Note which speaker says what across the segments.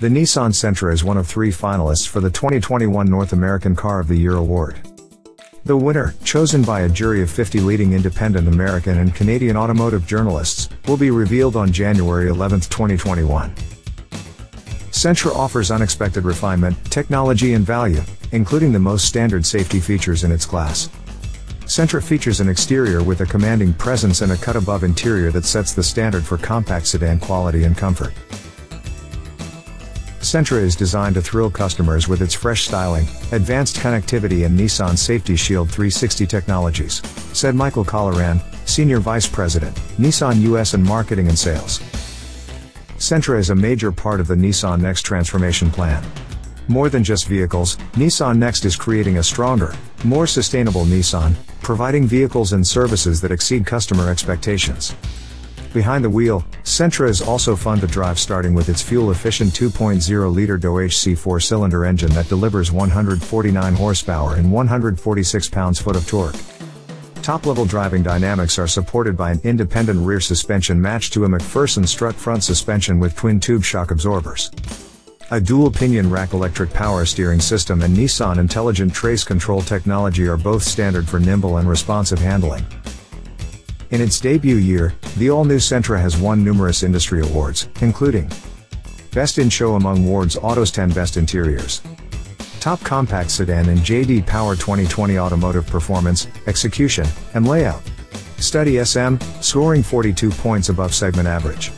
Speaker 1: The Nissan Sentra is one of three finalists for the 2021 North American Car of the Year award. The winner, chosen by a jury of 50 leading independent American and Canadian automotive journalists, will be revealed on January 11, 2021. Sentra offers unexpected refinement, technology and value, including the most standard safety features in its class. Sentra features an exterior with a commanding presence and a cut-above interior that sets the standard for compact sedan quality and comfort. Sentra is designed to thrill customers with its fresh styling, advanced connectivity and Nissan Safety Shield 360 technologies, said Michael Colleran, Senior Vice President, Nissan US and Marketing and Sales. Sentra is a major part of the Nissan Next transformation plan. More than just vehicles, Nissan Next is creating a stronger, more sustainable Nissan, providing vehicles and services that exceed customer expectations. Behind the wheel, Sentra is also fun to drive starting with its fuel-efficient 2.0-liter DOHC four-cylinder engine that delivers 149 horsepower and 146 pounds-foot of torque. Top-level driving dynamics are supported by an independent rear suspension matched to a MacPherson strut front suspension with twin-tube shock absorbers. A dual pinion rack electric power steering system and Nissan intelligent trace control technology are both standard for nimble and responsive handling. In its debut year, the all-new Sentra has won numerous industry awards, including Best in Show among Ward's Auto's 10 Best Interiors, Top Compact Sedan in JD Power 2020 Automotive Performance, Execution, and Layout. Study SM, scoring 42 points above segment average.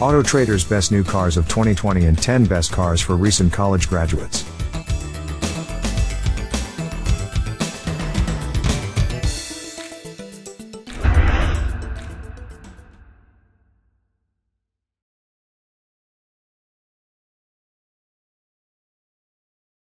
Speaker 1: Auto Trader's Best New Cars of 2020 and 10 Best Cars for Recent College Graduates.